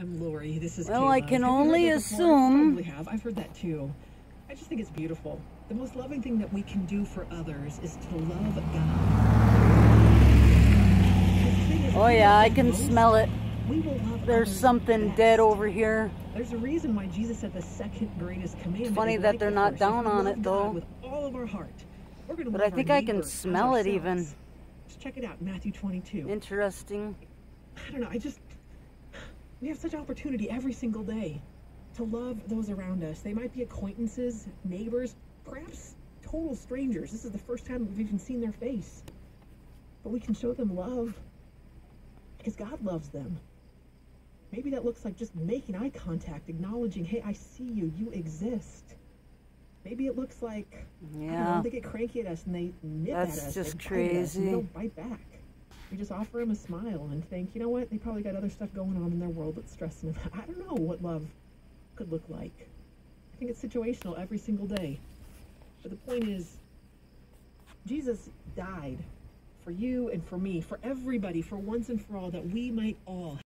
I'm Lori. This is Well, I can only assume- Probably have. I've heard that too. I just think it's beautiful. The most loving thing that we can do for others is to love God. The thing is, if Oh yeah, I can most, smell it. We will love There's something best. dead over here. There's a reason why Jesus said the second greatest commandment. funny that like they're not down on it, God though. With all of our heart, we're gonna But I think I can smell it even. Just check it out, Matthew 22. Interesting. I don't know. I just we have such opportunity every single day to love those around us. They might be acquaintances, neighbors, perhaps total strangers. This is the first time we've even seen their face. But we can show them love because God loves them. Maybe that looks like just making eye contact, acknowledging, "Hey, I see you. You exist." Maybe it looks like don't know, they get cranky at us and they nip That's at us. just they bite us, and crazy. don't bite back. We just offer them a smile and think, you know what? They probably got other stuff going on in their world that's stressing them. I don't know what love could look like. I think it's situational every single day. But the point is, Jesus died for you and for me, for everybody, for once and for all, that we might all